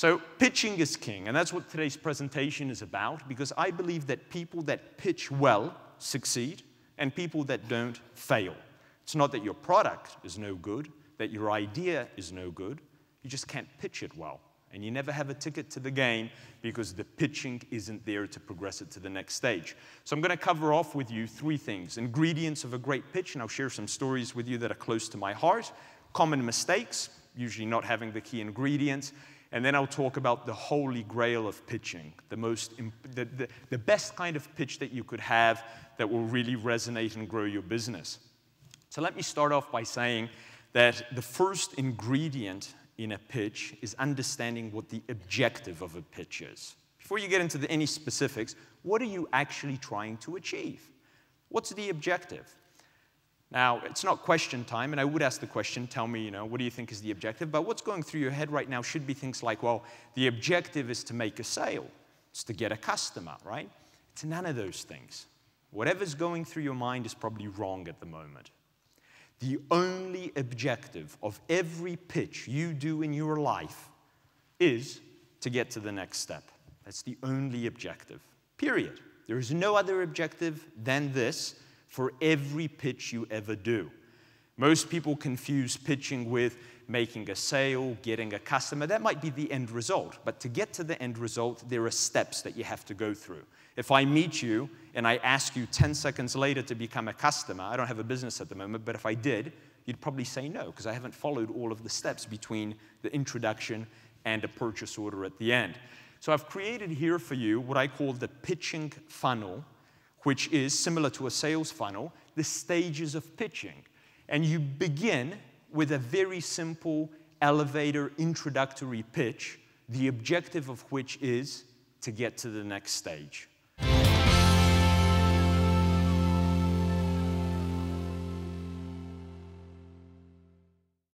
So, pitching is king, and that's what today's presentation is about because I believe that people that pitch well succeed and people that don't fail. It's not that your product is no good, that your idea is no good, you just can't pitch it well. And you never have a ticket to the game because the pitching isn't there to progress it to the next stage. So I'm going to cover off with you three things ingredients of a great pitch, and I'll share some stories with you that are close to my heart, common mistakes, usually not having the key ingredients, and then I'll talk about the holy grail of pitching, the, most, the, the, the best kind of pitch that you could have that will really resonate and grow your business. So let me start off by saying that the first ingredient in a pitch is understanding what the objective of a pitch is. Before you get into the, any specifics, what are you actually trying to achieve? What's the objective? Now, it's not question time, and I would ask the question, tell me, you know, what do you think is the objective? But what's going through your head right now should be things like, well, the objective is to make a sale, it's to get a customer, right? It's none of those things. Whatever's going through your mind is probably wrong at the moment. The only objective of every pitch you do in your life is to get to the next step. That's the only objective, period. There is no other objective than this for every pitch you ever do. Most people confuse pitching with making a sale, getting a customer. That might be the end result. But to get to the end result, there are steps that you have to go through. If I meet you and I ask you 10 seconds later to become a customer, I don't have a business at the moment, but if I did, you'd probably say no, because I haven't followed all of the steps between the introduction and a purchase order at the end. So I've created here for you what I call the pitching funnel which is similar to a sales funnel, the stages of pitching. And you begin with a very simple elevator introductory pitch, the objective of which is to get to the next stage.